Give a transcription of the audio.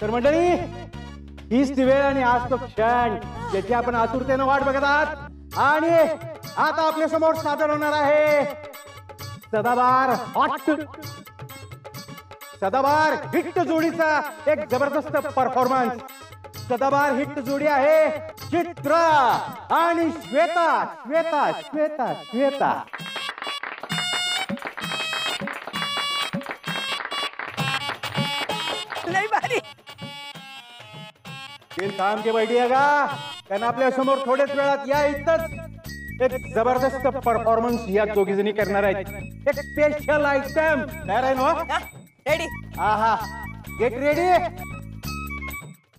तर मंडळी हीच ती वेळ आणि आज तो क्षण, ज्याची आपण आतुरतेनं वाट बघत आहात. आणि आता आपल्या समोर सादर होणार आहे सदाबार हॉट. सदाबार हिट जोडीचा एक ज़बरदस्त परफॉर्मन्स सदाबार हिट जोडी आहे चित्र आणि श्वेता श्वेता श्वेता श्वेता. लय भारी बिल थांब के बैठिएगा। कारण आपल्या समोर थोड्याच वेळात या इथंच एक ज़बरदस्त परफॉर्मन्स या दोघी जणी करणार आहेत एक स्पेशल आयटम तयार आहे ना? रेडी आहा गेट रेडी